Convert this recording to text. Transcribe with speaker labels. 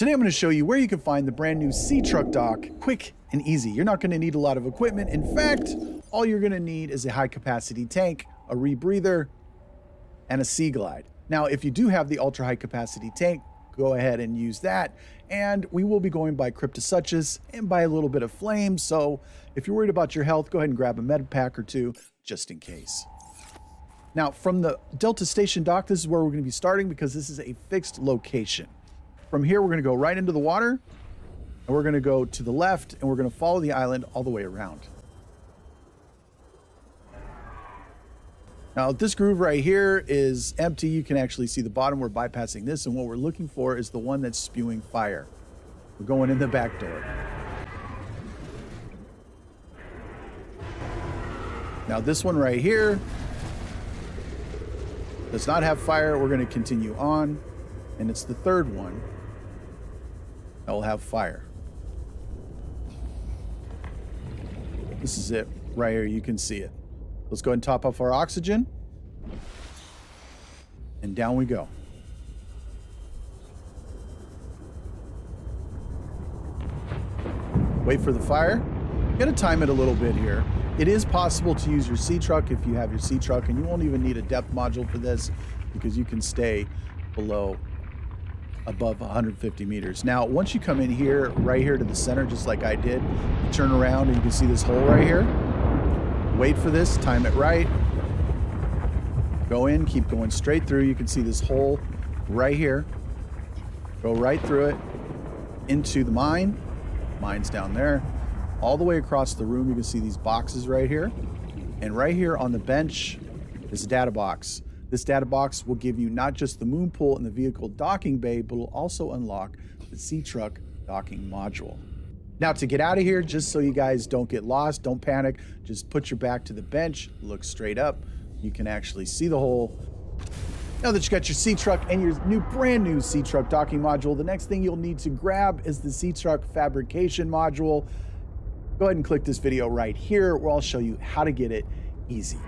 Speaker 1: Today I'm going to show you where you can find the brand new Sea Truck dock quick and easy. You're not going to need a lot of equipment. In fact, all you're going to need is a high capacity tank, a rebreather, and a Sea Glide. Now, if you do have the ultra high capacity tank, go ahead and use that. And we will be going by Cryptosuchus and by a little bit of flame. So if you're worried about your health, go ahead and grab a med pack or two just in case. Now, from the Delta Station dock, this is where we're going to be starting because this is a fixed location. From here, we're going to go right into the water, and we're going to go to the left, and we're going to follow the island all the way around. Now, this groove right here is empty. You can actually see the bottom. We're bypassing this, and what we're looking for is the one that's spewing fire. We're going in the back door. Now, this one right here does not have fire. We're going to continue on, and it's the third one that will have fire. This is it right here. You can see it. Let's go ahead and top off our oxygen. And down we go. Wait for the fire. Got to time it a little bit here. It is possible to use your Seatruck if you have your Seatruck, and you won't even need a depth module for this because you can stay below above 150 meters. Now, once you come in here, right here to the center, just like I did, you turn around and you can see this hole right here. Wait for this, time it right. Go in, keep going straight through. You can see this hole right here. Go right through it into the mine. Mine's down there. All the way across the room, you can see these boxes right here. And right here on the bench is a data box. This data box will give you not just the moon pool and the vehicle docking bay, but will also unlock the Seatruck docking module. Now to get out of here, just so you guys don't get lost, don't panic, just put your back to the bench, look straight up. You can actually see the hole. Now that you got your Seatruck and your new brand new Seatruck docking module, the next thing you'll need to grab is the Seatruck fabrication module. Go ahead and click this video right here where I'll show you how to get it easy.